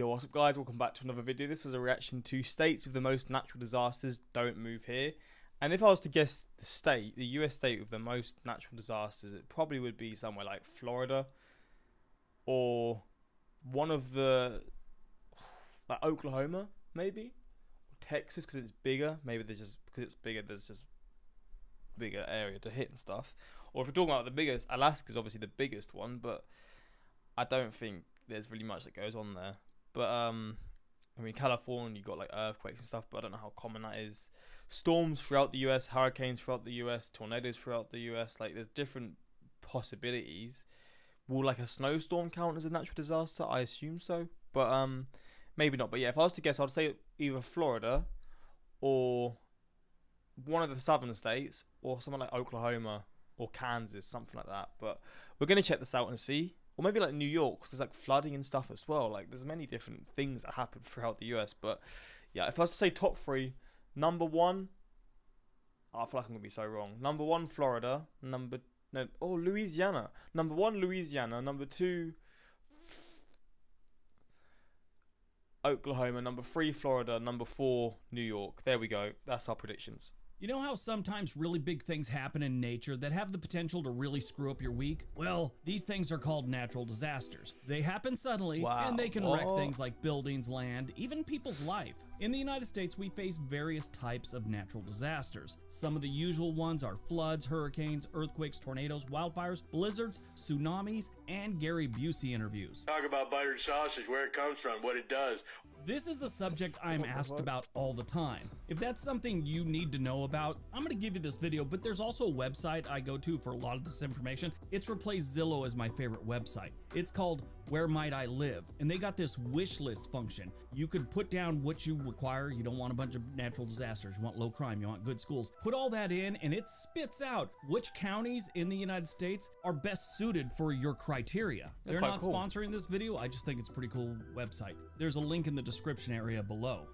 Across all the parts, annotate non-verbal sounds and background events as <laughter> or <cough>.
Yo, what's up guys? Welcome back to another video. This is a reaction to states with the most natural disasters don't move here. And if I was to guess the state, the US state with the most natural disasters, it probably would be somewhere like Florida or one of the like Oklahoma maybe or Texas because it's bigger. Maybe there's just because it's bigger there's just bigger area to hit and stuff. Or if we're talking about the biggest, Alaska's obviously the biggest one, but I don't think there's really much that goes on there. But um, I mean, California, you got like earthquakes and stuff, but I don't know how common that is. Storms throughout the US, hurricanes throughout the US, tornadoes throughout the US. Like, there's different possibilities. Will like a snowstorm count as a natural disaster? I assume so, but um, maybe not. But yeah, if I was to guess, I'd say either Florida or one of the southern states, or something like Oklahoma or Kansas, something like that. But we're gonna check this out and see or maybe like New York, because there's like flooding and stuff as well. Like there's many different things that happen throughout the US. But yeah, if I was to say top three, number one, I feel like I'm gonna be so wrong. Number one, Florida. Number no, oh Louisiana. Number one, Louisiana. Number two, Oklahoma. Number three, Florida. Number four, New York. There we go. That's our predictions. You know how sometimes really big things happen in nature that have the potential to really screw up your week? Well, these things are called natural disasters. They happen suddenly, wow. and they can wreck things like buildings, land, even people's life. In the United States, we face various types of natural disasters. Some of the usual ones are floods, hurricanes, earthquakes, tornadoes, wildfires, blizzards, tsunamis, and Gary Busey interviews. Talk about buttered sausage, where it comes from, what it does. This is a subject I'm asked about all the time. If that's something you need to know about, I'm going to give you this video, but there's also a website I go to for a lot of this information. It's replaced Zillow as my favorite website. It's called Where Might I Live? And they got this wish list function. You could put down what you require. You don't want a bunch of natural disasters. You want low crime. You want good schools. Put all that in and it spits out which counties in the United States are best suited for your criteria. That's They're not cool. sponsoring this video. I just think it's a pretty cool website. There's a link in the description area below.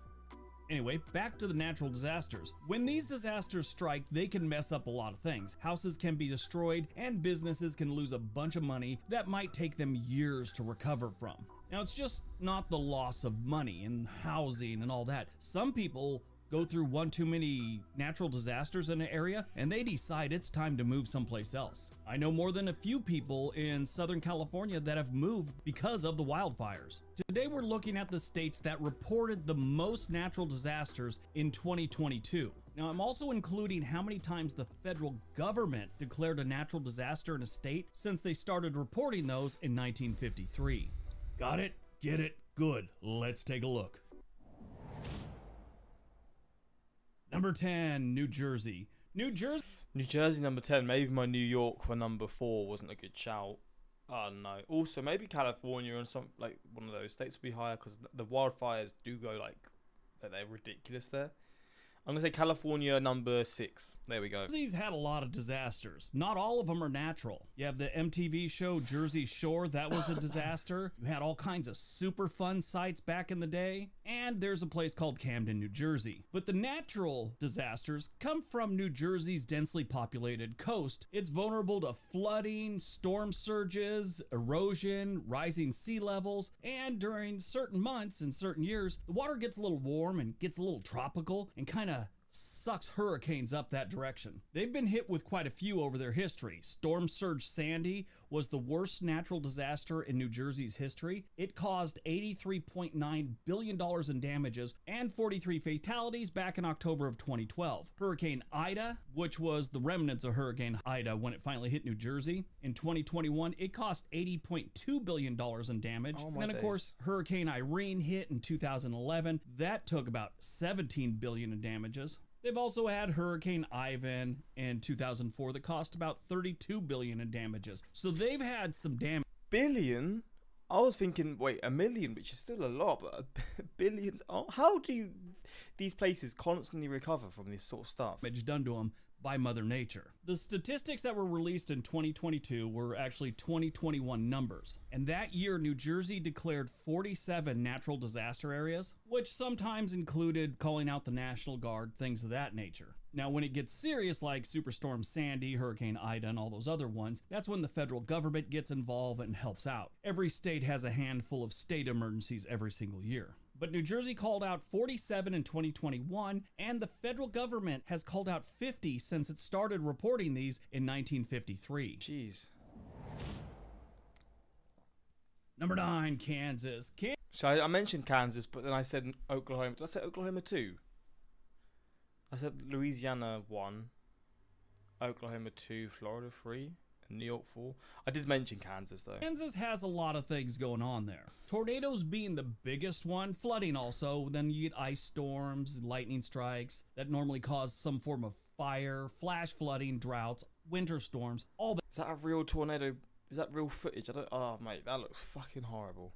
Anyway, back to the natural disasters. When these disasters strike, they can mess up a lot of things. Houses can be destroyed, and businesses can lose a bunch of money that might take them years to recover from. Now, it's just not the loss of money and housing and all that. Some people go through one too many natural disasters in an area and they decide it's time to move someplace else. I know more than a few people in Southern California that have moved because of the wildfires. Today we're looking at the states that reported the most natural disasters in 2022. Now, I'm also including how many times the federal government declared a natural disaster in a state since they started reporting those in 1953. Got it? Get it? Good. Let's take a look. Number 10, New Jersey. New Jersey. New Jersey number 10, maybe my New York for number 4 wasn't a good shout. I don't know. Also, maybe California and some like one of those states would be higher because the wildfires do go like they're ridiculous there. I'm gonna say California number six. There we go. Jersey's had a lot of disasters. Not all of them are natural. You have the MTV show Jersey Shore, that was a <laughs> disaster. You had all kinds of super fun sites back in the day. And there's a place called Camden, New Jersey. But the natural disasters come from New Jersey's densely populated coast. It's vulnerable to flooding, storm surges, erosion, rising sea levels, and during certain months and certain years, the water gets a little warm and gets a little tropical and kind of sucks hurricanes up that direction. They've been hit with quite a few over their history. Superstorm Sandy was the worst natural disaster in New Jersey's history. It caused $83.9 billion in damages and 43 fatalities back in October of 2012. Hurricane Ida, which was the remnants of Hurricane Ida when it finally hit New Jersey, in 2021, it cost $80.2 billion in damage. Oh and then, of days. course, Hurricane Irene hit in 2011. That took about 17 billion in damages. They've also had Hurricane Ivan in 2004 that cost about 32 billion in damages. So they've had some damage Billion. I was thinking, wait, a million, which is still a lot, but a <laughs> billion. Oh, how do you, these places constantly recover from this sort of stuff? done to them by Mother Nature. The statistics that were released in 2022 were actually 2021 numbers. And that year, New Jersey declared 47 natural disaster areas, which sometimes included calling out the National Guard, things of that nature. Now, when it gets serious, like Superstorm Sandy, Hurricane Ida, and all those other ones, that's when the federal government gets involved and helps out. Every state has a handful of state emergencies every single year. But New Jersey called out 47 in 2021, and the federal government has called out 50 since it started reporting these in 1953. Jeez. Number nine, Kansas. Kan- So I, I mentioned Kansas, but then I said Oklahoma. Did I say Oklahoma two? I said Louisiana one, Oklahoma two, Florida three, New York four. I did mention Kansas though. Kansas has a lot of things going on there. Tornadoes being the biggest one, flooding also, then you get ice storms, lightning strikes that normally cause some form of fire, flash flooding, droughts, winter storms, all Is that a real tornado? Is that real footage? I don't. Oh mate, that looks fucking horrible.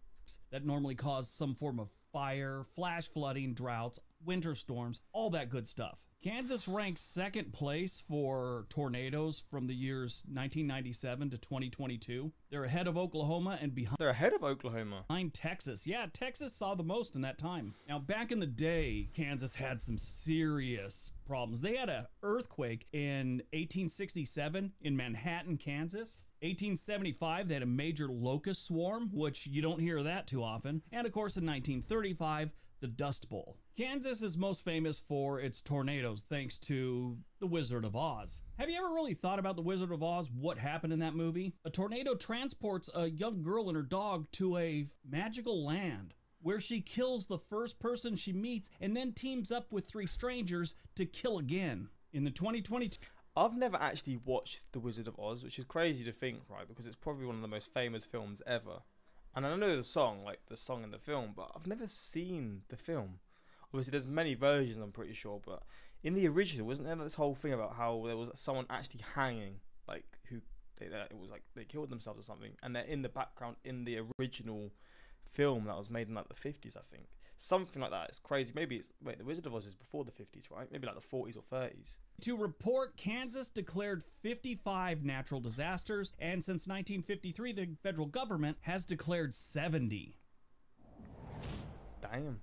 that normally cause some form of fire, flash flooding, droughts, winter storms, all that good stuff. Kansas ranks second place for tornadoes from the years 1997 to 2022. They're ahead of Oklahoma and behind. They're ahead of Oklahoma. Behind Texas. Yeah, Texas saw the most in that time. Now, back in the day, Kansas had some serious problems. They had an earthquake in 1867 in Manhattan, Kansas. 1875, they had a major locust swarm, which you don't hear that too often. And of course, in 1935, the Dust Bowl. Kansas is most famous for its tornadoes, thanks to The Wizard of Oz. Have you ever really thought about The Wizard of Oz? What happened in that movie? A tornado transports a young girl and her dog to a magical land where she kills the first person she meets and then teams up with three strangers to kill again. In the 2022 I've never actually watched The Wizard of Oz, which is crazy to think, right? Because it's probably one of the most famous films ever. And I know the song, like the song in the film, but I've never seen the film. Obviously, there's many versions, I'm pretty sure, but in the original, wasn't there this whole thing about how there was someone actually hanging, like who they, they- it was like they killed themselves or something, and they're in the background in the original film that was made in like the 50s, I think. Something like that. It's crazy. Maybe it's wait, The Wizard of Oz is before the 50s, right? Maybe like the 40s or 30s. To report, Kansas declared 55 natural disasters, and since 1953, the federal government has declared 70. Damn.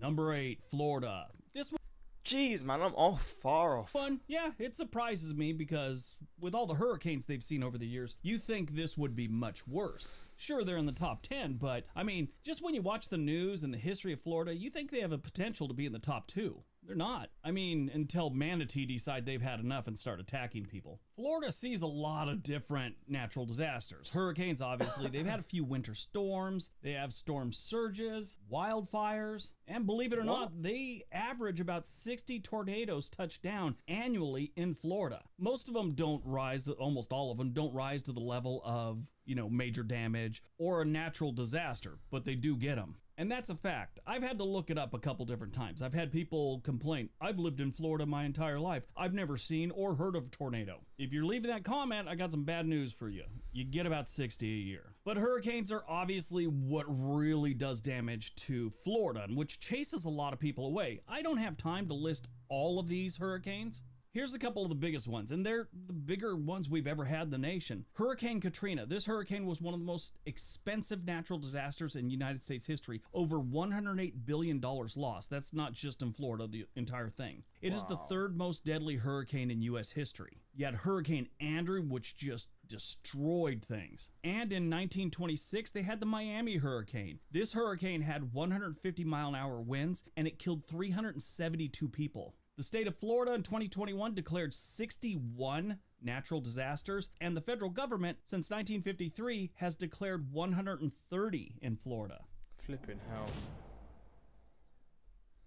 Number 8, Florida. This one. Jeez, man, I'm all far off. Fun. yeah, it surprises me because with all the hurricanes they've seen over the years, you think this would be much worse. Sure, they're in the top 10, but I mean, just when you watch the news and the history of Florida, you think they have a potential to be in the top two. They're not. I mean, until Manatee decide they've had enough and start attacking people. Florida sees a lot of different natural disasters. Hurricanes, obviously. They've had a few winter storms. They have storm surges, wildfires, and believe it or not, they average about 60 tornadoes touch down annually in Florida. Most of them don't rise, almost all of them don't rise to the level of, you know, major damage or a natural disaster, but they do get them. And that's a fact. I've had to look it up a couple different times. I've had people complain, I've lived in Florida my entire life. I've never seen or heard of a tornado. If you're leaving that comment, I got some bad news for you. You get about 60 a year. But hurricanes are obviously what really does damage to Florida, and which chases a lot of people away. I don't have time to list all of these hurricanes. Here's a couple of the biggest ones, and they're the bigger ones we've ever had in the nation. Hurricane Katrina. This hurricane was one of the most expensive natural disasters in United States history. Over $108 billion lost. That's not just in Florida, the entire thing. It is the third most deadly hurricane in U.S. history. You had Hurricane Andrew, which just destroyed things. And in 1926, they had the Miami hurricane. This hurricane had 150 mile an hour winds, and it killed 372 people. The state of Florida in 2021 declared 61 natural disasters, and the federal government since 1953 has declared 130 in Florida. Flipping hell.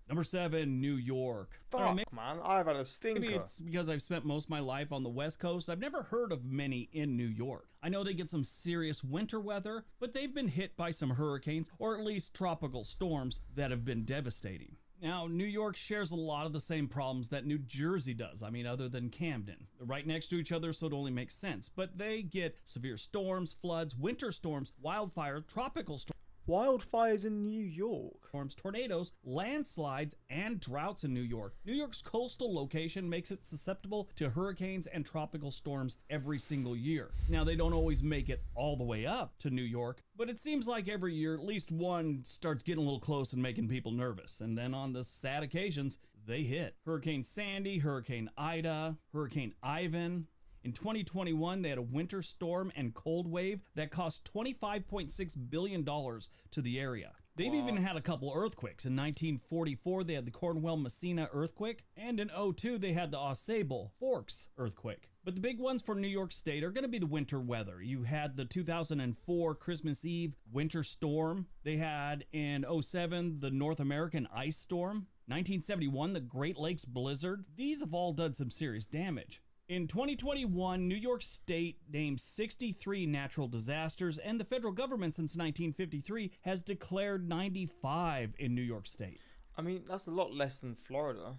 Number seven, New York. Fuck, man. I've had a stinker. Maybe it's because I've spent most of my life on the West Coast. I've never heard of many in New York. I know they get some serious winter weather, but they've been hit by some hurricanes or at least tropical storms that have been devastating. Now, New York shares a lot of the same problems that New Jersey does. I mean, other than Camden. They're right next to each other, so it only makes sense. But they get severe storms, floods, winter storms, wildfire, tropical storms. Wildfires in New York. storms, tornadoes, landslides, and droughts in New York. New York's coastal location makes it susceptible to hurricanes and tropical storms every single year. Now, they don't always make it all the way up to New York, but it seems like every year at least one starts getting a little close and making people nervous. And then on the sad occasions, they hit. Hurricane Sandy, Hurricane Ida, Hurricane Ivan, in 2021, they had a winter storm and cold wave that cost $25.6 billion to the area. They've even had a couple earthquakes. In 1944, they had the Cornwall Massena earthquake, and in 02, they had the Ausable Forks earthquake. But the big ones for New York State are going to be the winter weather. You had the 2004 Christmas Eve winter storm. They had in 07 the North American ice storm. 1971, the Great Lakes blizzard. These have all done some serious damage. In 2021, New York State named 63 natural disasters, and the federal government since 1953 has declared 95 in New York State. I mean, that's a lot less than Florida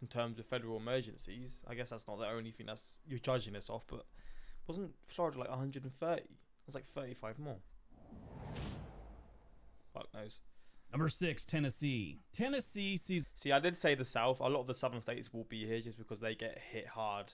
in terms of federal emergencies. I guess that's not the only thing that's you're judging this off, but wasn't Florida like 130? That's like 35 more. Fuck knows. Number six, Tennessee. Tennessee sees See, I did say the South. A lot of the southern states will be here just because they get hit hard,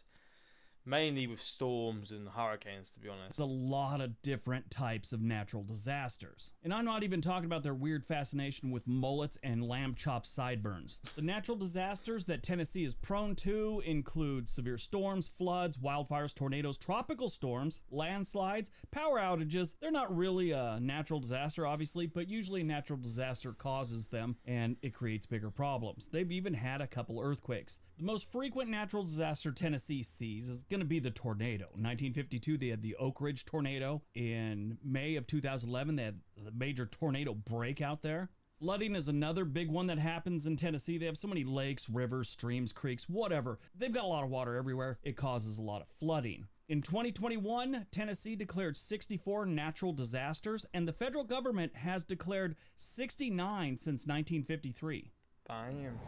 mainly with storms and hurricanes. To be honest, a lot of different types of natural disasters. And I'm not even talking about their weird fascination with mullets and lamb chop sideburns. The natural disasters that Tennessee is prone to include severe storms, floods, wildfires, tornadoes, tropical storms, landslides, power outages. They're not really a natural disaster, obviously, but usually a natural disaster causes them and it creates bigger problems. They've even had a couple earthquakes. The most frequent natural disaster Tennessee sees is going to be the tornado. 1952, they had the Oak Ridge tornado. In May of 2011, they had the major tornado breakout there. Flooding is another big one that happens in Tennessee. They have so many lakes, rivers, streams, creeks, whatever. They've got a lot of water everywhere. It causes a lot of flooding. In 2021, Tennessee declared 64 natural disasters, and the federal government has declared 69 since 1953. damn.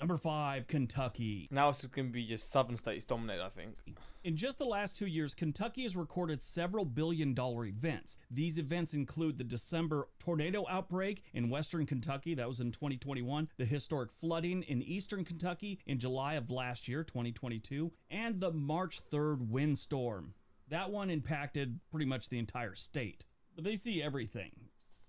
Number five, Kentucky. Now it's going to be just southern states dominated. I think. In just the last two years, Kentucky has recorded several billion dollar events. These events include the December tornado outbreak in western Kentucky, that was in 2021, the historic flooding in eastern Kentucky in July of last year, 2022, and the March 3rd windstorm. That one impacted pretty much the entire state. But they see everything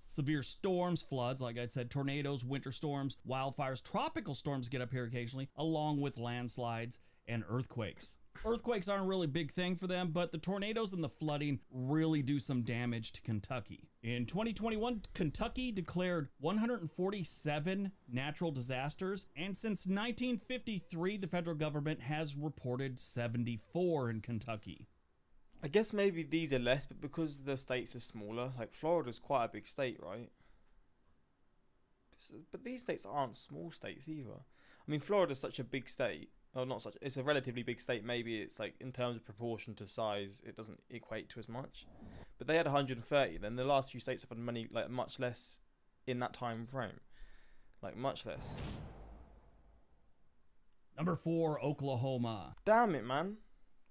severe storms, floods, like I said, tornadoes, winter storms, wildfires, tropical storms get up here occasionally, along with landslides and earthquakes. Earthquakes aren't a really big thing for them, but the tornadoes and the flooding really do some damage to Kentucky. In 2021, Kentucky declared 147 natural disasters, and since 1953, the federal government has reported 74 in Kentucky. I guess maybe these are less, but because the states are smaller, like Florida's quite a big state, right? But these states aren't small states either. I mean, Florida's such a big state. Well, not such. It's a relatively big state. Maybe it's like in terms of proportion to size, it doesn't equate to as much. But they had 130. Then the last few states have had many, like much less, in that time frame. Like much less. Number four, Oklahoma. Damn it, man.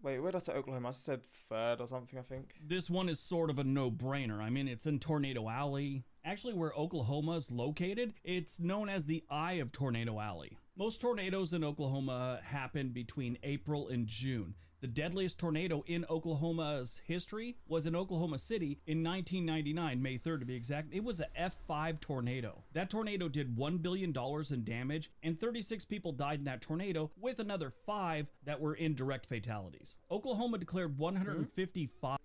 Wait, where did I say Oklahoma? I said third or something. I think. This one is sort of a no brainer. I mean, it's in Tornado Alley. Actually, where Oklahoma is located, it's known as the Eye of Tornado Alley. Most tornadoes in Oklahoma happen between April and June. The deadliest tornado in Oklahoma's history was in Oklahoma City in 1999, May 3rd to be exact. It was a F5 tornado. That tornado did $1 billion in damage, and 36 people died in that tornado, with another five that were in direct fatalities. Oklahoma declared 155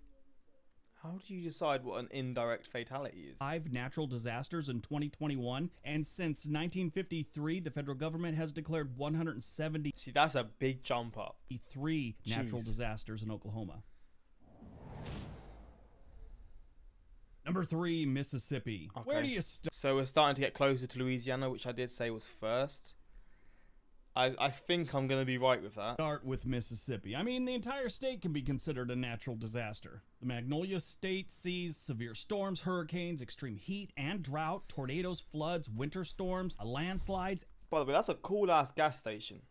How do you decide what an indirect fatality is? five natural disasters in 2021, and since 1953, the federal government has declared 170. See, that's a big jump up. Three natural Jeez. disasters in Oklahoma. Number three, Mississippi. Where do you start? So we're starting to get closer to Louisiana, which I did say was first. I I think I'm gonna be right with that. Start with Mississippi. I mean, the entire state can be considered a natural disaster. The Magnolia State sees severe storms, hurricanes, extreme heat and drought, tornadoes, floods, winter storms, landslides, By the way, that's a cool ass gas station.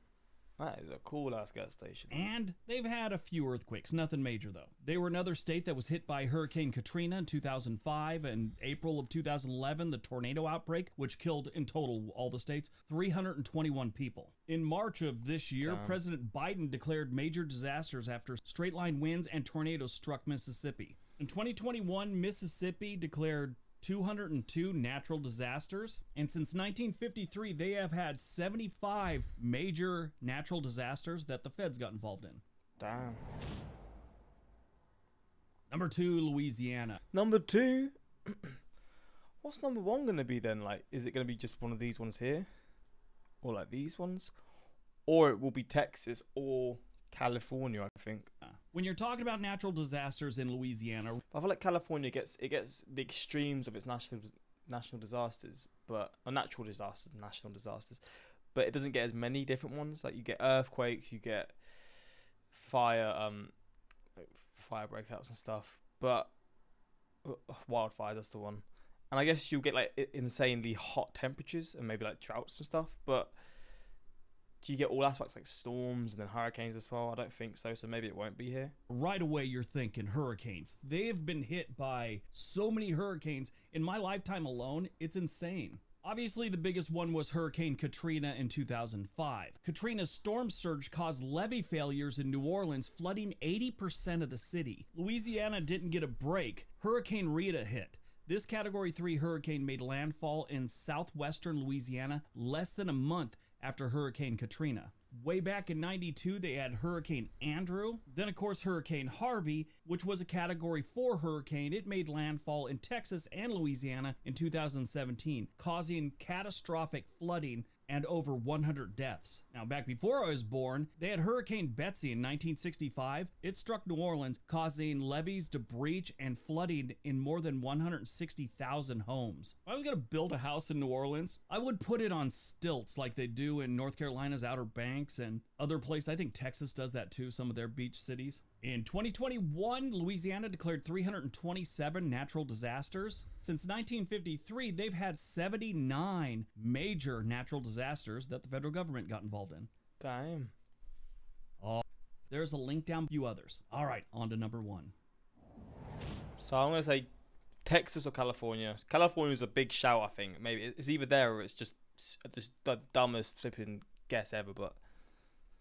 That is a cool ass gas station. And they've had a few earthquakes, nothing major though. They were another state that was hit by Hurricane Katrina in 2005 and April of 2011, the tornado outbreak, which killed in total all the states 321 people. In March of this year, Damn. President Biden declared major disasters after straight line winds and tornadoes struck Mississippi. In 2021, Mississippi declared 202 natural disasters. And since 1953, they have had 75 major natural disasters that the feds got involved in. Damn. Number two, Louisiana. Number two. <clears throat> What's number one gonna be then? Like, is it gonna be just one of these ones here, or like these ones, or it will be Texas or California? I think. When you're talking about natural disasters in Louisiana, I feel like California gets it gets the extremes of its national national disasters, but or natural disasters, national disasters, but it doesn't get as many different ones. Like you get earthquakes, you get fire, um, like fire breakouts and stuff. But uh, wildfires, that's the one. And I guess you'll get like insanely hot temperatures and maybe like droughts and stuff. But do you get all aspects like storms and then hurricanes as well? I don't think so. So maybe it won't be here. right away you're thinking hurricanes. They have been hit by so many hurricanes in my lifetime alone. It's insane. Obviously, the biggest one was Hurricane Katrina in 2005. Katrina's storm surge caused levee failures in New Orleans, flooding 80% of the city. Louisiana didn't get a break. Hurricane Rita hit. This Category 3 hurricane made landfall in southwestern Louisiana less than a month after Hurricane Katrina. Way back in 92, they had Hurricane Andrew. Then, of course, Hurricane Harvey, which was a Category 4 hurricane. It made landfall in Texas and Louisiana in 2017, causing catastrophic flooding and over 100 deaths. Now, back before I was born, they had Hurricane Betsy in 1965. It struck New Orleans, causing levees to breach and flooding in more than 160,000 homes. If I was going to build a house in New Orleans, I would put it on stilts like they do in North Carolina's Outer Banks and other places. I think Texas does that too, some of their beach cities. In 2021, Louisiana declared 327 natural disasters. Since 1953, they've had 79 major natural disasters that the federal government got involved in. Damn. Oh, there's a link down, a few others. All right, on to number one. So I'm gonna say Texas or California. California's a big shout. I think maybe it's either there or it's just just the dumbest flipping guess ever. But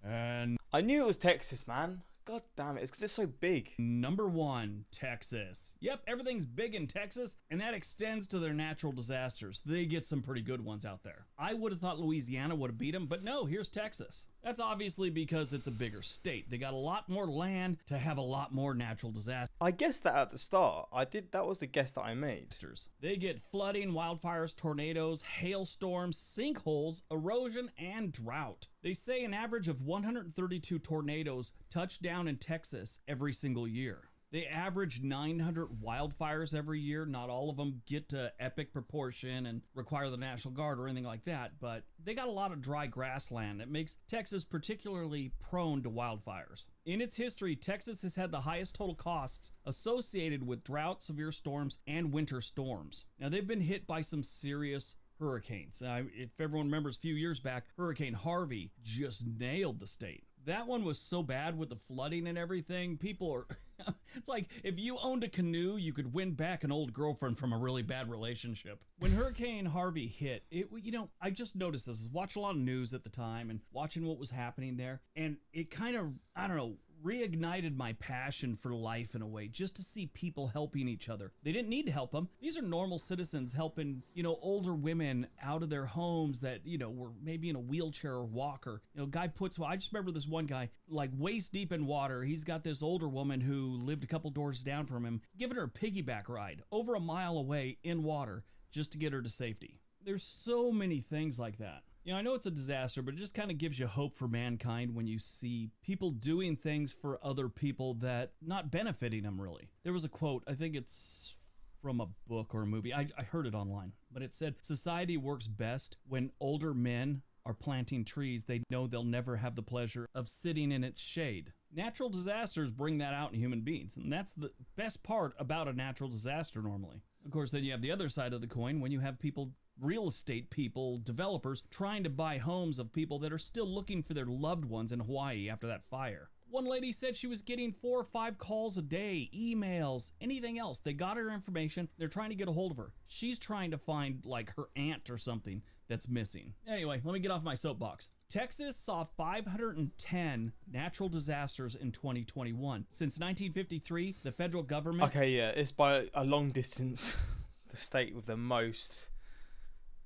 And I knew it was Texas, man. God damn it! It's because it's so big. Number one, Texas. Yep, everything's big in Texas, and that extends to their natural disasters. They get some pretty good ones out there. I would have thought Louisiana would have beat them, but no, here's Texas. That's obviously because it's a bigger state. They got a lot more land to have a lot more natural disasters. I guessed that at the start. I did. That was the guess that I made. They get flooding, wildfires, tornadoes, hailstorms, sinkholes, erosion, and drought. They say an average of 132 tornadoes touch down in Texas every single year. They average 900 wildfires every year. Not all of them get to epic proportion and require the National Guard or anything like that, but they got a lot of dry grassland that makes Texas particularly prone to wildfires. In its history, Texas has had the highest total costs associated with drought, severe storms, and winter storms. Now, they've been hit by some serious hurricanes. Uh, if everyone remembers a few years back, Hurricane Harvey just nailed the state. That one was so bad with the flooding and everything. People are. <laughs> <laughs> it's like if you owned a canoe, you could win back an old girlfriend from a really bad relationship. When Hurricane Harvey hit, it you know I just noticed this. I was a lot of news at the time and watching what was happening there, and it kind of I don't know reignited my passion for life in a way just to see people helping each other. They didn't need to help them. These are normal citizens helping, you know, older women out of their homes that, you know, were maybe in a wheelchair or walker. You know, guy puts, well, I just remember this one guy, like waist deep in water. He's got this older woman who lived a couple doors down from him, giving her a piggyback ride over a mile away in water just to get her to safety. There's so many things like that. You know, I know it's a disaster, but it just kind of gives you hope for mankind when you see people doing things for other people that not benefiting them really. There was a quote, I think it's from a book or a movie. I, I heard it online, but it said society works best when older men are planting trees they know they'll never have the pleasure of sitting in its shade. Natural disasters bring that out in human beings, and that's the best part about a natural disaster normally. Of course, then you have the other side of the coin when you have people real estate people, developers trying to buy homes of people that are still looking for their loved ones in Hawaii after that fire. One lady said she was getting four or five calls a day, emails, anything else. They got her information. They're trying to get a hold of her. She's trying to find like her aunt or something that's missing. Anyway, let me get off my soapbox. Texas saw 510 natural disasters in 2021. Since 1953, the federal government Okay, yeah, it's by a long distance <laughs> the state with the most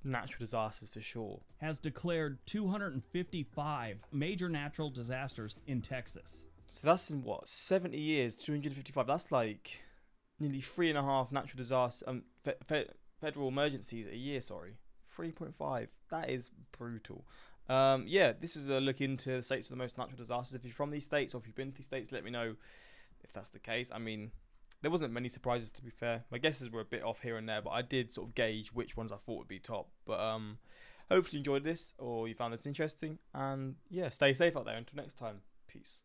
natural disasters for sure. has declared 255 major natural disasters in Texas. So that's in what seventy years, two hundred fifty-five. That's like nearly three and a half natural disasters, um, fe- fe- federal emergencies a year. Sorry, three point five. That is brutal. Um, yeah, this is a look into the states with the most natural disasters. If you're from these states or if you've been to these states, let me know if that's the case. I mean, there wasn't many surprises to be fair. My guesses were a bit off here and there, but I did sort of gauge which ones I thought would be top. But um, hopefully you enjoyed this or you found this interesting. And yeah, stay safe out there. Until next time, peace.